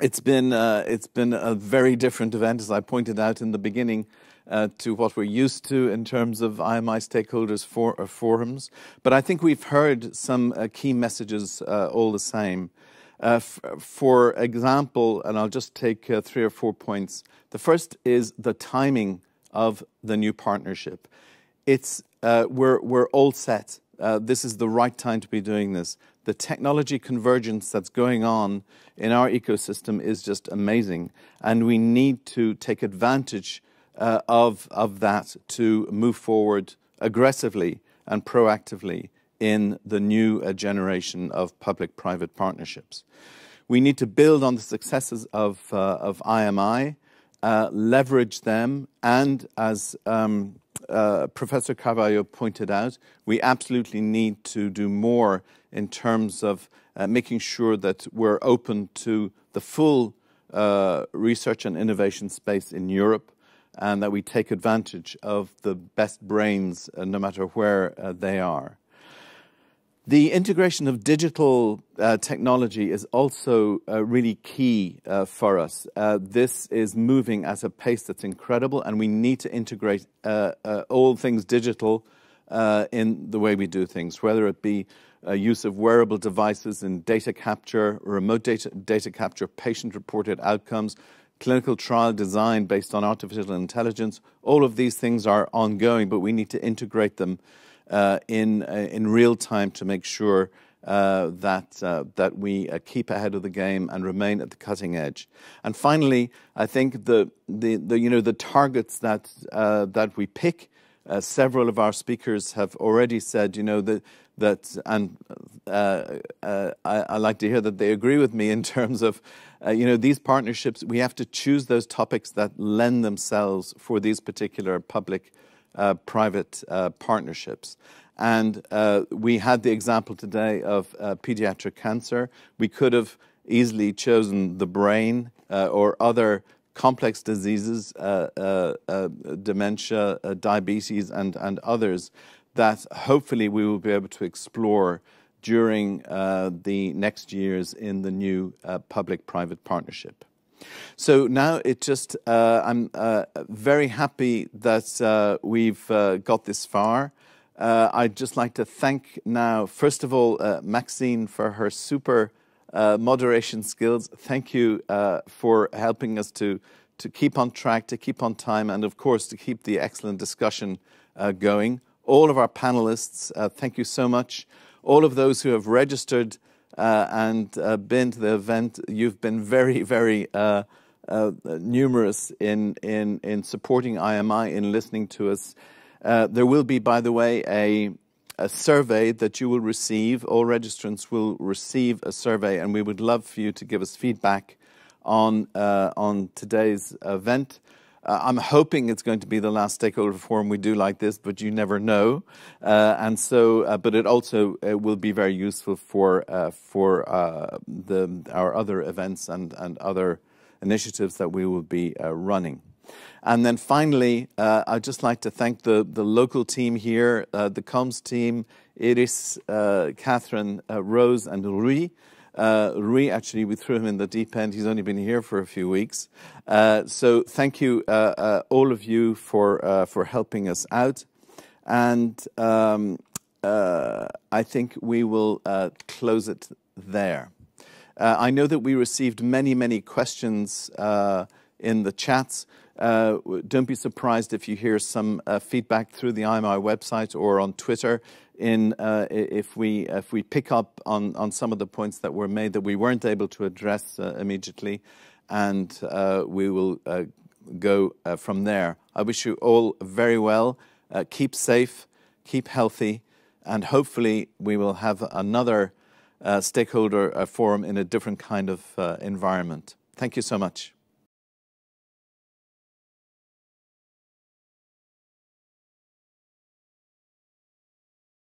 it's been uh, it's been a very different event, as I pointed out in the beginning, uh, to what we're used to in terms of IMI stakeholders for, uh, forums. But I think we've heard some uh, key messages uh, all the same. Uh, for example, and I'll just take three or four points. The first is the timing of the new partnership. It's we're we're all set. this is the right time to be doing this the technology convergence that's going on in our ecosystem is just amazing. And we need to take advantage uh, of, of that to move forward aggressively and proactively in the new uh, generation of public private partnerships. We need to build on the successes of, uh, of IMI, uh, leverage them, and as um, uh, Professor Carvalho pointed out, we absolutely need to do more in terms of uh, making sure that we're open to the full uh, research and innovation space in Europe and that we take advantage of the best brains uh, no matter where uh, they are. The integration of digital uh, technology is also uh, really key uh, for us. Uh, this is moving at a pace that's incredible, and we need to integrate uh, uh, all things digital in the way we do things, whether it be use of wearable devices in data capture, remote data, data capture, patient reported outcomes, clinical trial design based on artificial intelligence. All of these things are ongoing, but we need to integrate them in uh, in real time to make sure uh, that uh, that we uh, keep ahead of the game and remain at the cutting edge. And finally, I think the the, the you know the targets that uh, that we pick. several of our speakers have already said, you know, that that, and I, I, like to hear that they agree with me in terms of, you know, these partnerships. We have to choose those topics that lend themselves for these particular public uh, private uh, partnerships. And uh, we had the example today of pediatric cancer. We could have easily chosen the brain or other complex diseases, dementia, diabetes, and, and others that hopefully we will be able to explore during uh, the next years in the new uh, public private partnership. So now it just, uh, I'm uh, very happy that uh, we've uh, got this far. Uh, I'd just like to thank now, first of all, uh, Maxine for her super moderation skills. Thank you for helping us to, to keep on track, to keep on time, and of course, to keep the excellent discussion going. All of our panelists, thank you so much. All of those who have registered and uh, been to the event. You've been very, very uh, numerous in, in, in supporting IMI, in listening to us. there will be, by the way, a, a survey that you will receive. All registrants will receive a survey, and we would love for you to give us feedback on, on today's event. Uh, I'm hoping it's going to be the last stakeholder forum we do like this, but you never know. Uh, and so, uh, but it also uh, will be very useful for uh, for uh, the our other events and and other initiatives that we will be running. And then finally, I'd just like to thank the the local team here, the comms team, Iris, Catherine, Rose, and Rui. Uh, Rui, actually, we threw him in the deep end. He's only been here for a few weeks. Uh, so thank you, uh, uh all of you, for, uh, for helping us out. And um, uh, I think we will close it there. I know that we received many, many questions in the chats. Uh, don't be surprised if you hear some uh, feedback through the IMI website or on Twitter in uh, if we if we pick up on on some of the points that were made that we weren't able to address uh, immediately, and uh, we will uh, go uh, from there. I wish you all very well. Uh, keep safe, keep healthy, and hopefully we will have another stakeholder forum in a different kind of environment. Thank you so much.